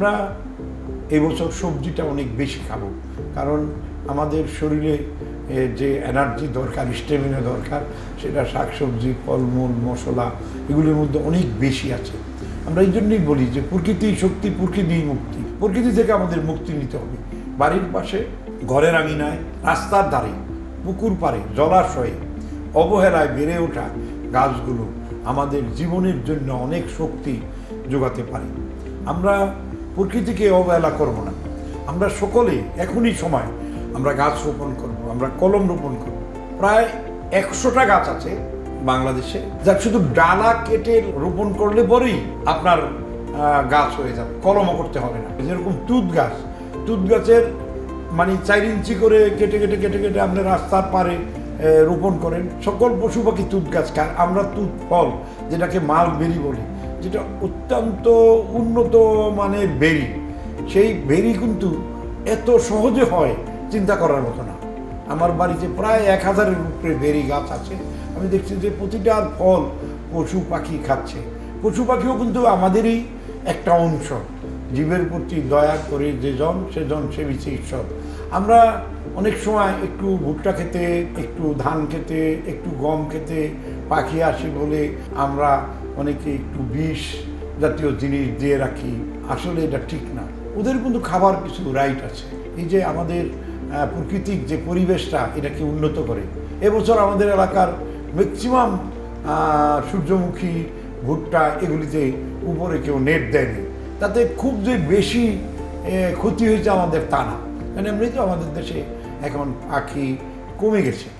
আমরা এবছর সবজিটা অনেক বেশি খাব। কারণ আমাদের শরীরে যে এনার্জি দরকার স্টেমিনা দরকার, সেটা শাকসবজি, ফলমূল, মশলা, এগুলোর মধ্যে অনেক বেশি আছে। আমরা এই জন্যই বলি যে প্রকৃতি শক্তি প্রকৃতি মুক্তি। প্রকৃতি থেকে আমাদের মুক্তি নিতে হবে। বাড়ির পাশে, ঘরের আঙিনায়, রাস্তার ধারে, পুকুর পাড়ে, জলাশয়ে, অবহেলায় বেড়ে ওঠা গাছগুলো আমাদের জীবনের জন্য অনেক শক্তি যোগাতে পারে। আমরা প্রকৃতিকে অবহেলা করব না। আমরা সকলে এখনই সময় আমরা গাছ রোপণ করব, আমরা কলম রোপণ করব। প্রায় একশোটা গাছ আছে বাংলাদেশে যা শুধু ডালা কেটে রোপণ করলে পরেই আপনার গাছ হয়ে যাবে, কলমও করতে হবে না। যেরকম তুত গাছ, তুত গাছের মানে চার ইঞ্চি করে কেটে কেটে কেটে কেটে আপনি রাস্তার পারে রোপণ করেন। সকল পশু পাখি তুত গাছ খায় আমরা তুত ফল, যেটাকে মালবেরি বলি। যেটা অত্যন্ত উন্নত মানের বেরি, সেই বেরি কিন্তু এত সহজে হয় চিন্তা করার মতো না। আমার বাড়িতে প্রায় এক হাজারের উপরে বেরি গাছ আছে। আমি দেখছি যে প্রতিটা ফল পশু পাখি খাচ্ছে। পশু পাখিও কিন্তু আমাদেরই একটা অংশ। জীবের প্রতি দয়া করে যে জন, সে জন, সে বিছে ঈশ্বর আমরা অনেক সময় একটু ভুট্টা খেতে, একটু ধান খেতে, একটু গম খেতে পাখি আসে বলে আমরা অনেকে একটু বিষ জাতীয় জিনিস দিয়ে রাখি। আসলে এটা ঠিক না। ওদের কিন্তু খাবার কিছু রাইট আছে। এই যে আমাদের প্রাকৃতিক যে পরিবেশটা এটাকে উন্নত করে। এবছর আমাদের এলাকার ম্যাক্সিমাম সূর্যমুখী, ভুট্টা এগুলিতে উপরে কেউ নেট দেয়নি। তাতে খুব যে বেশি ক্ষতি হয়েছে আমাদের তা না। কারণ এমনিতেও আমাদের দেশে এখন পাখি কমে গেছে।